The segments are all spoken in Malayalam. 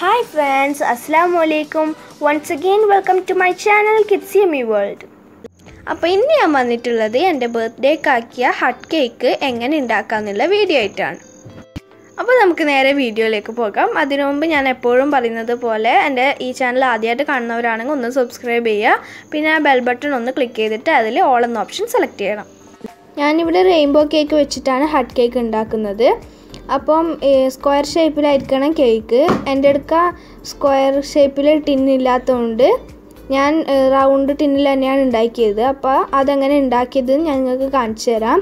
ഹായ് ഫ്രണ്ട്സ് അസ്സാം വലൈക്കും once again welcome to my channel kids yummy world അപ്പോൾ ഇന്ന് ഞാൻ വന്നിട്ടുള്ളത് എന്റെ ബർത്ത്ഡേക്കാക്കിയ ഹട്ട് കേക്ക് എങ്ങനെ ഉണ്ടാക്കാമെന്നുള്ള വീഡിയോ ആയിട്ടാണ്. അപ്പോൾ നമുക്ക് നേരെ വീഡിയോയിലേക്ക് പോകാം. അതിനു മുമ്പ് ഞാൻ എപ്പോഴും പറയുന്നത് പോലെ എന്റെ ഈ ചാനൽ ആദ്യമായിട്ട് കാണുന്നവരാണെങ്കിൽ ഒന്ന് സബ്സ്ക്രൈബ് ചെയ്യുക. പിന്നെ ആ ബെൽ ബട്ടൺ ഒന്ന് ക്ലിക്ക് ചെയ്തിട്ട് അതിൽ ഓൾ എന്ന ഓപ്ഷൻ സെലക്ട് ചെയ്യണം. ഞാനിവിടെ റെയിൻബോ കേക്ക് വെച്ചിട്ടാണ് ഹട്ട് കേക്ക് ഉണ്ടാക്കുന്നത് അപ്പം സ്ക്വയർ ഷേപ്പിലായിരിക്കണം കേക്ക് എന്റെ അടുക്ക സ്ക്വയർ ഷേപ്പിൽ ടിന്നില്ലാത്തതുകൊണ്ട് ഞാൻ റൗണ്ട് ടിന്നിൽ തന്നെയാണ് ഉണ്ടാക്കിയത്. അപ്പോൾ അതെങ്ങനെ ഉണ്ടാക്കിയത് ഞാൻ നിങ്ങൾക്ക് കാണിച്ചു തരാം.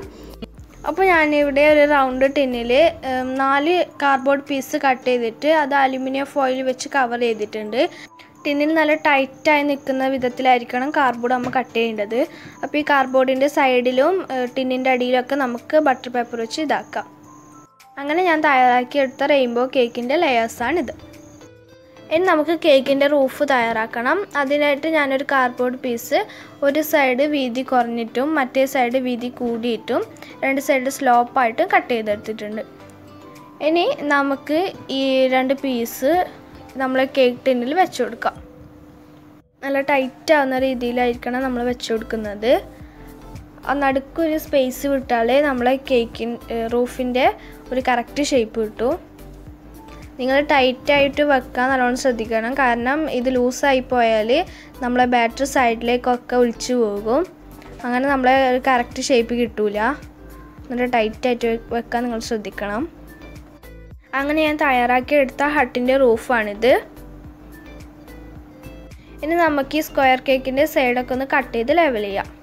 അപ്പോൾ ഞാനിവിടെ ഒരു റൗണ്ട് ടിന്നിൽ നാല് കാർഡ്ബോർഡ് പീസ് കട്ട് ചെയ്തിട്ട് അത് അലുമിനിയം ഫോയിൽ വെച്ച് കവർ ചെയ്തിട്ടുണ്ട്. ടിന്നിൽ നല്ല ടൈറ്റായി നിൽക്കുന്ന വിധത്തിലായിരിക്കണം കാർഡ്ബോർഡ് നമ്മൾ കട്ട് ചെയ്യേണ്ടത്. അപ്പോൾ ഈ കാർഡ്ബോർഡിന്റെ സൈഡിലും ടിന്നിന്റെ അടിയിലൊക്കെ നമുക്ക് ബട്ടർ പേപ്പർ വെച്ച് ഇതാക്കാം. അങ്ങനെ ഞാൻ തയ്യാറാക്കിയെടുത്ത റെയിൻബോ കേക്കിന്റെ ലെയേഴ്സാണിത്. ഇനി നമുക്ക് കേക്കിന്റെ റൂഫ് തയ്യാറാക്കണം. അതിനായിട്ട് ഞാനൊരു കാർഡ്ബോർഡ് പീസ് ഒരു സൈഡ് വീതി കുറഞ്ഞിട്ടും മറ്റേ സൈഡ് വീതി കൂടിയിട്ടും രണ്ട് സൈഡ് സ്ലോപ്പായിട്ടും കട്ട് ചെയ്തെടുത്തിട്ടുണ്ട്. ഇനി നമുക്ക് ഈ രണ്ട് പീസ് നമ്മൾ കേക്ക് ടിന്നിൽ വെച്ച് കൊടുക്കാം. നല്ല ടൈറ്റ് ആവുന്ന രീതിയിലായിരിക്കണം നമ്മൾ വെച്ച് കൊടുക്കുന്നത്. നടുക്കൊരു സ്പേസ് വിട്ടാലേ നമ്മളെ കേക്കിൻ റൂഫിന്റെ ഒരു കറക്റ്റ് ഷേപ്പ് കിട്ടൂ. നിങ്ങൾ ടൈറ്റായിട്ട് വെക്കാൻ നല്ലോണം ശ്രദ്ധിക്കണം. കാരണം ഇത് ലൂസായി പോയാൽ നമ്മളെ ബാറ്ററി സൈഡിലേക്കൊക്കെ ഒളിച്ചു പോകും. അങ്ങനെ നമ്മളെ ഒരു കറക്റ്റ് ഷേപ്പ് കിട്ടൂല. എന്നിട്ട് ടൈറ്റായിട്ട് വെക്കാൻ നിങ്ങൾ ശ്രദ്ധിക്കണം. അങ്ങനെ ഞാൻ തയ്യാറാക്കി എടുത്ത ഹട്ടിന്റെ റൂഫാണിത് ഇനി നമുക്ക് ഈ സ്ക്വയർ കേക്കിന്റെ സൈഡൊക്കെ ഒന്ന് കട്ട് ചെയ്ത് ലെവൽ ചെയ്യാം.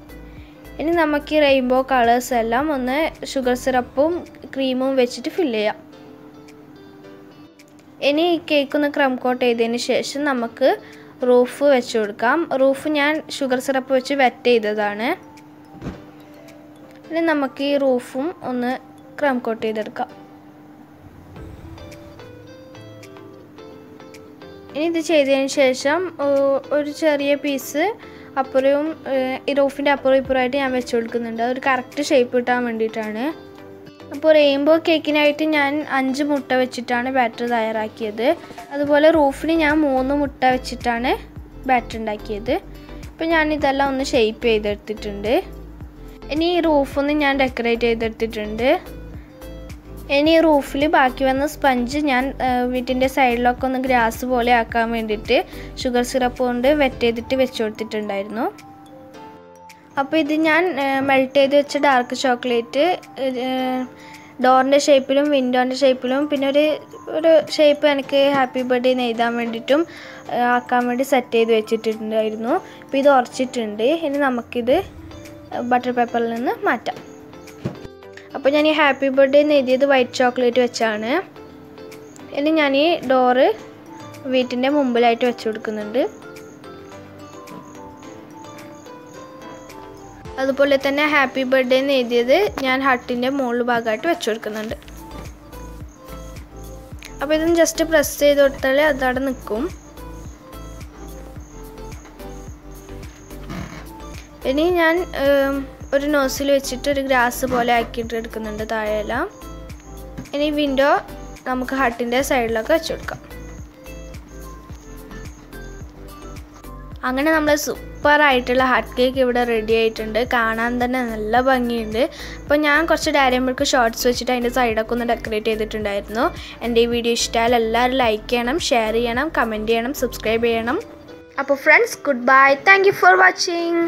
ഇനി നമുക്ക് ഈ റെയിൻബോ കളേഴ്സ് എല്ലാം ഒന്ന് ഷുഗർ സിറപ്പും ക്രീമും വെച്ചിട്ട് ഫില്ല് ചെയ്യാം. ഇനി ഈ കേക്ക് ഒന്ന് ക്രം കോട്ട് ചെയ്തതിന് ശേഷം നമുക്ക് റൂഫ് വെച്ച് കൊടുക്കാം. റൂഫ് ഞാൻ ഷുഗർ സിറപ്പ് വെച്ച് വെറ്റ് ചെയ്തതാണ്. ഇനി നമുക്ക് ഈ റൂഫും ഒന്ന് ക്രം കോട്ട് ചെയ്തെടുക്കാം. ഇനി ഇത് ചെയ്തതിന് ശേഷം ഒരു ചെറിയ പീസ് അപ്പുറവും ഈ റൂഫിന്റെ അപ്പുറവും ഇപ്പുറമായിട്ട് ഞാൻ വെച്ച് കൊടുക്കുന്നുണ്ട്. അതൊരു കറക്റ്റ് ഷേപ്പ് കിട്ടാൻ വേണ്ടിയിട്ടാണ്. അപ്പോൾ റെയിൻബോ കേക്കിനായിട്ട് ഞാൻ അഞ്ച് മുട്ട വെച്ചിട്ടാണ് ബാറ്റർ തയ്യാറാക്കിയത്. അതുപോലെ റൂഫിന് ഞാൻ മൂന്ന് മുട്ട വെച്ചിട്ടാണ് ബാറ്റർ ഉണ്ടാക്കിയത്. ഇപ്പോൾ ഞാൻ ഇതെല്ലാം ഒന്ന് ഷേപ്പ് ചെയ്തെടുത്തിട്ടുണ്ട്. ഇനി ഈ റൂഫൊന്ന് ഞാൻ ഡെക്കറേറ്റ് ചെയ്തെടുത്തിട്ടുണ്ട്. ഇനി റൂഫിൽ ബാക്കി വന്ന സ്പഞ്ച് ഞാൻ വീട്ടിന്റെ സൈഡിലൊക്കെ ഒന്ന് ഗ്രാസ് പോലെ ആക്കാൻ വേണ്ടിയിട്ട് ഷുഗർ സിറപ്പ് കൊണ്ട് വെറ്റ് ചെയ്തിട്ട് വെച്ച് കൊടുത്തിട്ടുണ്ടായിരുന്നു അപ്പോൾ ഇത് ഞാൻ മെൽറ്റ് ചെയ്ത് വെച്ച ഡാർക്ക് ചോക്ലേറ്റ് ഡോറിന്റെ ഷേപ്പിലും വിൻഡോന്റെ ഷേപ്പിലും പിന്നെ ഒരു ഒരു ഷേപ്പ് എനിക്ക് ഹാപ്പി ബർത്ത്ഡേ എഴുതാൻ വേണ്ടിയിട്ടും ആക്കാൻ വേണ്ടി സെറ്റ് ചെയ്ത് വെച്ചിട്ടുണ്ടായിരുന്നു. അപ്പോൾ ഇത് ഉറച്ചിട്ടുണ്ട്. ഇനി നമുക്കിത് ബട്ടർ പേപ്പറിൽ നിന്ന് മാറ്റാം. അപ്പോൾ ഞാൻ ഈ ഹാപ്പി ബർത്ത്ഡേ എന്ന് എഴുതിയത് വൈറ്റ് ചോക്ലേറ്റ് വെച്ചാണ്. ഇനി ഞാൻ ഈ ഡോറ് വീട്ടിന്റെ മുമ്പിലായിട്ട് വെച്ച് കൊടുക്കുന്നുണ്ട്. അതുപോലെ തന്നെ ഹാപ്പി ബർത്ത്ഡേ എന്ന് എഴുതിയത് ഞാൻ ഹട്ടിന്റെ മുകളിൽ ഭാഗമായിട്ട് വെച്ച് കൊടുക്കുന്നുണ്ട്. അപ്പോൾ ഇതൊന്ന് ജസ്റ്റ് പ്രസ് ചെയ്ത് കൊടുത്താൽ അതവിടെ നിൽക്കും. ഇനി ഞാൻ ഒരു നോസിൽ വെച്ചിട്ട് ഒരു ഗ്രാസ് പോലെ ആക്കിയിട്ട് എടുക്കുന്നുണ്ട് താഴെയെല്ലാം. ഇനി വിൻഡോ നമുക്ക് ഹട്ടിന്റെ സൈഡിലൊക്കെ വെച്ച് കൊടുക്കാം. അങ്ങനെ നമ്മൾ സൂപ്പറായിട്ടുള്ള ഹട്ട് കേക്ക് ഇവിടെ റെഡി ആയിട്ടുണ്ട്. കാണാൻ തന്നെ നല്ല ഭംഗിയുണ്ട്. അപ്പോൾ ഞാൻ കുറച്ച് ഡയറി മിൽക്ക് ഷോർട്സ് വെച്ചിട്ട് അതിന്റെ സൈഡൊക്കെ ഒന്ന് ഡെക്കറേറ്റ് ചെയ്തിട്ടുണ്ടായിരുന്നു. എന്റെ ഈ വീഡിയോ ഇഷ്ടമായാൽ എല്ലാവരും ലൈക്ക് ചെയ്യണം ഷെയർ ചെയ്യണം കമന്റ് ചെയ്യണം സബ്സ്ക്രൈബ് ചെയ്യണം. അപ്പോൾ friends good bye thank for watching